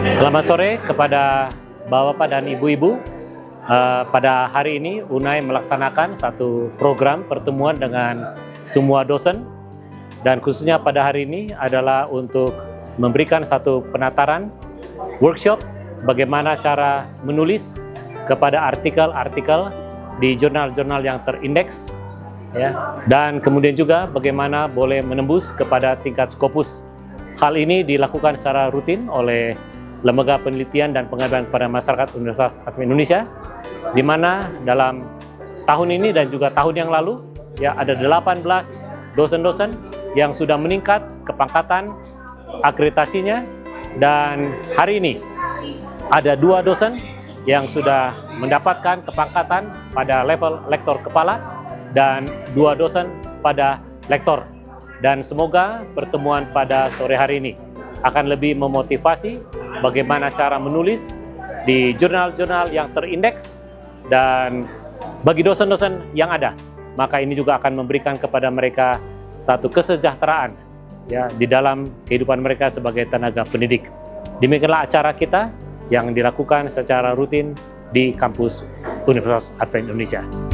Selamat sore kepada Bapak-Bapak dan Ibu-Ibu. Uh, pada hari ini UNAI melaksanakan satu program pertemuan dengan semua dosen dan khususnya pada hari ini adalah untuk memberikan satu penataran workshop bagaimana cara menulis kepada artikel-artikel di jurnal-jurnal yang terindeks ya dan kemudian juga bagaimana boleh menembus kepada tingkat Scopus. Hal ini dilakukan secara rutin oleh Lembaga Penelitian dan Pengaduan kepada Masyarakat Universitas Indonesia, di mana dalam tahun ini dan juga tahun yang lalu ya ada 18 dosen-dosen yang sudah meningkat kepangkatan akreditasinya dan hari ini ada dua dosen yang sudah mendapatkan kepangkatan pada level lektor kepala dan dua dosen pada lektor. Dan semoga pertemuan pada sore hari ini akan lebih memotivasi bagaimana cara menulis di jurnal-jurnal yang terindeks dan bagi dosen-dosen yang ada, maka ini juga akan memberikan kepada mereka satu kesejahteraan ya di dalam kehidupan mereka sebagai tenaga pendidik. Demikianlah acara kita yang dilakukan secara rutin di kampus Universitas Advent Indonesia.